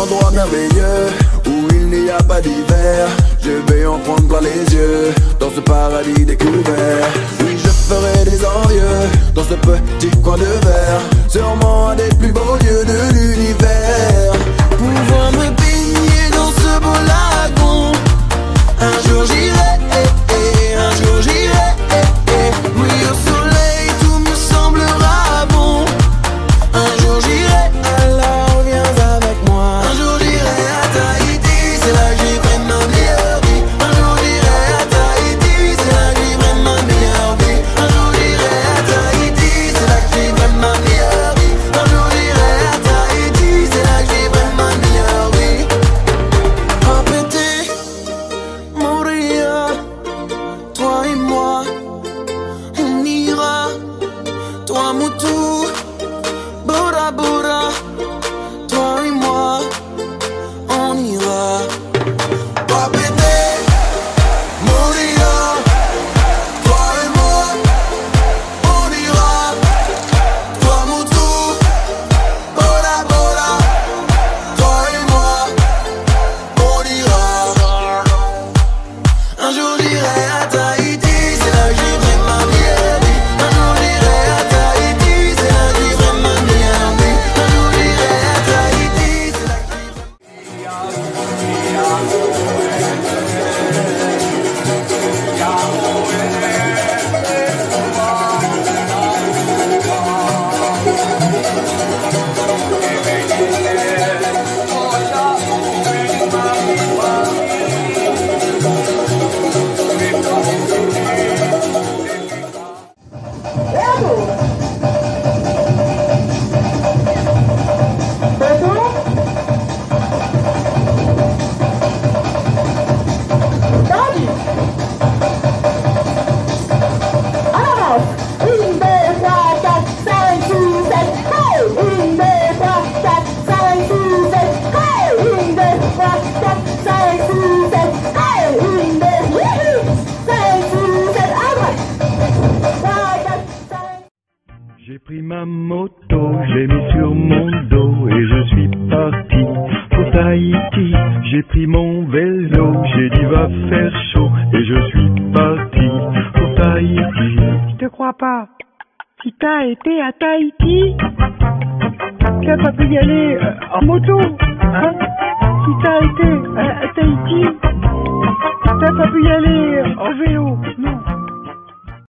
endroit merveilleux où il n'y a pas d'hiver. Je vais en prendre plein les yeux dans ce paradis découvert. boo J'ai pris mon vélo, j'ai dit va faire chaud et je suis parti pour Tahiti. Je te crois pas. Si t'as été à Tahiti, t'as pas pu y aller euh, en moto, hein? Si t'as été euh, à Tahiti, t'as pas pu y aller euh, en vélo.